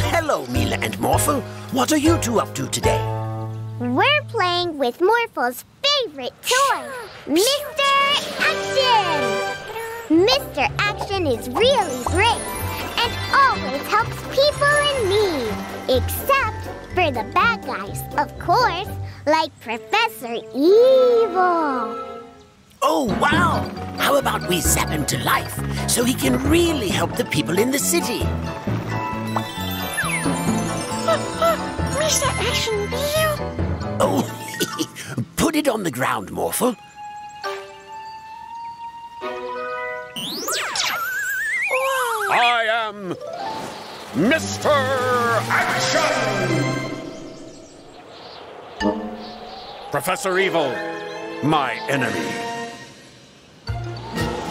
Well, hello, Mila and Morphle, what are you two up to today? We're playing with Morphle's favorite toy, Mr. Action! Mr. Action is really great and always helps people in need, except for the bad guys, of course, like Professor Evil. Oh, wow! How about we zap him to life so he can really help the people in the city? Mr. Action Bear? Oh, put it on the ground, Morphle. I am Mr. Action! Professor Evil, my enemy.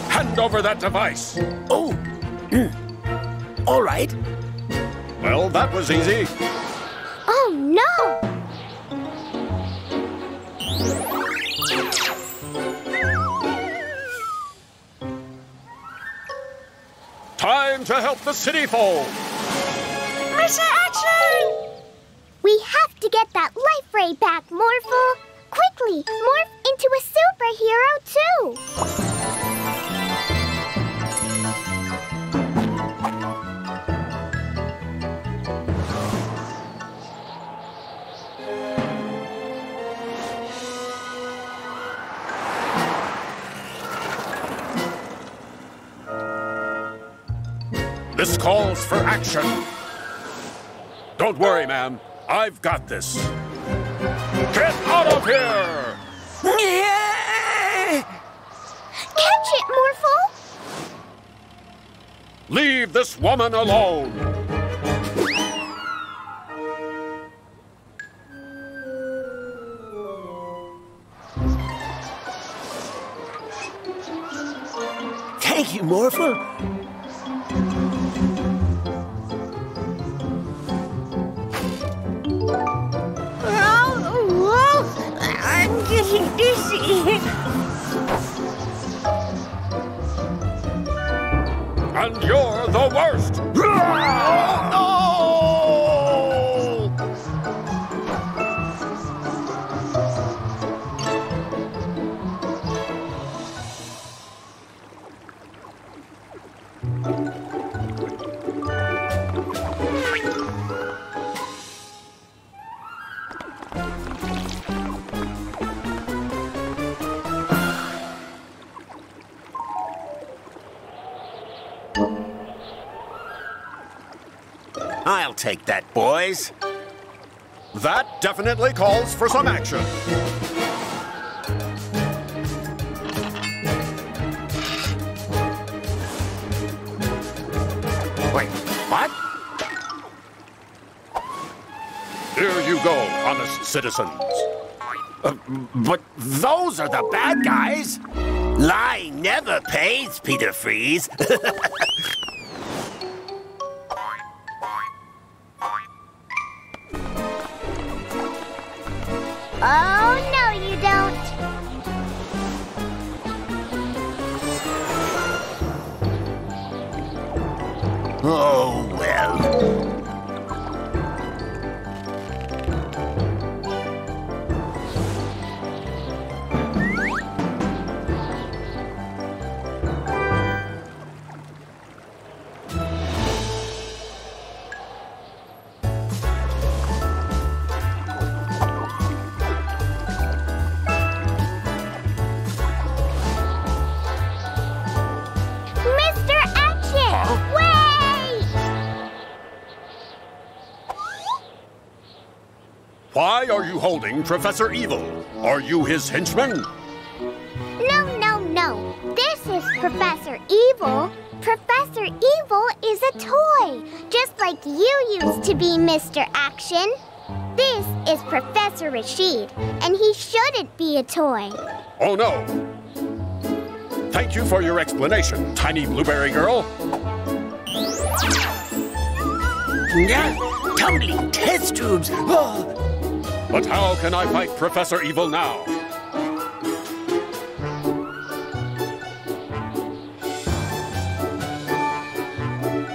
Hand over that device. Oh, all right. Well, that was easy. Oh, no! Time to help the city folk. Mr. Action! We have to get that life ray back, Morphle. Quickly, morph into a superhero, too. This calls for action. Don't worry, ma'am. I've got this. Get out of here! Catch it, Morphle! Leave this woman alone. Thank you, Morphle. I'm getting I'll take that, boys. That definitely calls for some action. Wait, what? Here you go, honest citizens. Uh, but those are the bad guys. Lying never pays, Peter Freeze. Oh, no, you don't. oh, well. Why are you holding Professor Evil? Are you his henchman? No, no, no. This is Professor Evil. Professor Evil is a toy, just like you used to be, Mr. Action. This is Professor Rashid, and he shouldn't be a toy. Oh no. Thank you for your explanation, tiny blueberry girl. Yeah, tumbling test tubes. Oh, But how can I fight Professor Evil now?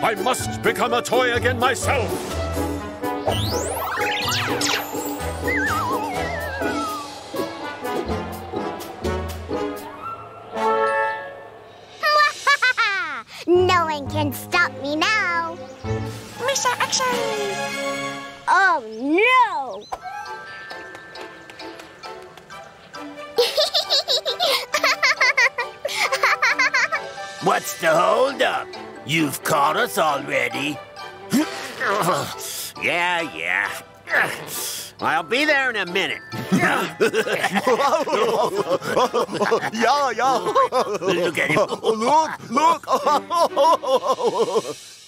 I must become a toy again myself. no one can stop me now. Mr. Action! Oh no! What's the holdup? You've caught us already. yeah, yeah. I'll be there in a minute. yeah, yeah. Look at him. Look, look.